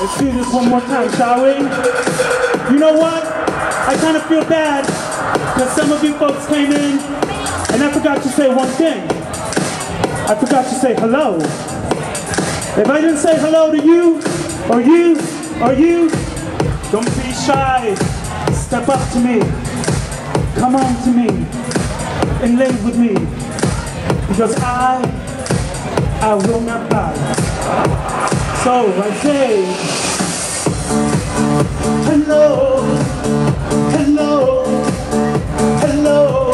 Let's do this one more time, shall we? You know what? I kind of feel bad because some of you folks came in and I forgot to say one thing. I forgot to say hello. If I didn't say hello to you, or you, or you, don't be shy. Step up to me. Come on to me and lay with me. Because I, I will not die. So I say, hello, hello, hello,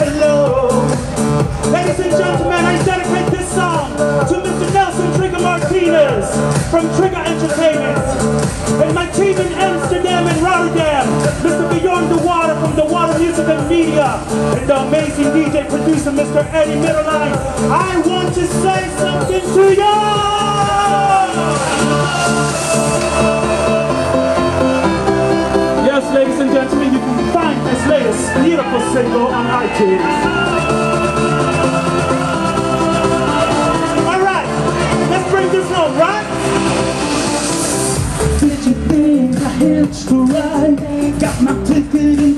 hello. Ladies and gentlemen, I dedicate this song to Mr. Nelson Trigga Martinez from Trigga Entertainment And Media, and the amazing DJ producer, Mr. Eddie Middle-Line. I want to say something to you. Yes, ladies and gentlemen, you can find this latest beautiful single on iTunes. All right, let's bring this right? Did you think I hitched a ride? Got my ticket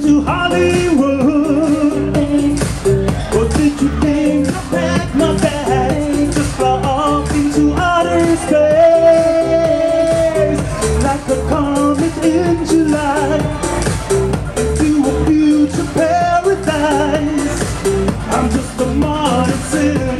modern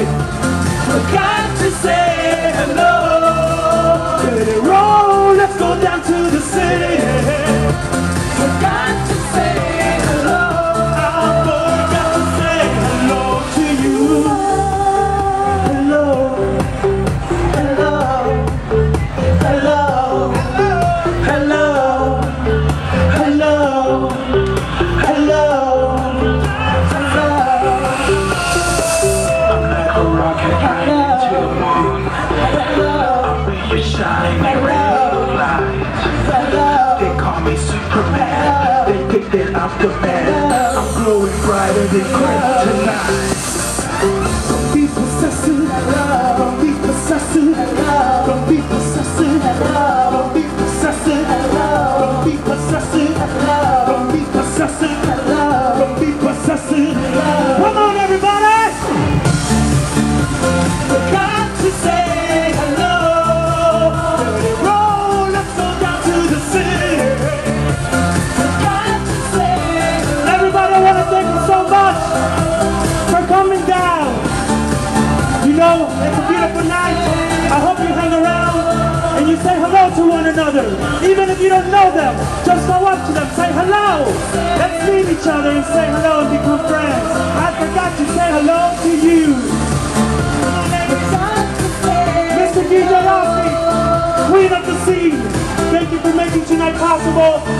Come shining ray of light. They call me Superman. They think that I'm the. I'm glowing brighter than kryptonite. Don't It's a beautiful night. I hope you hang around and you say hello to one another. Even if you don't know them, just go up to them, say hello. Let's meet each other and say hello and become friends. I forgot to say hello to you. Mr. DJ Rossi, Queen of the Sea, thank you for making tonight possible.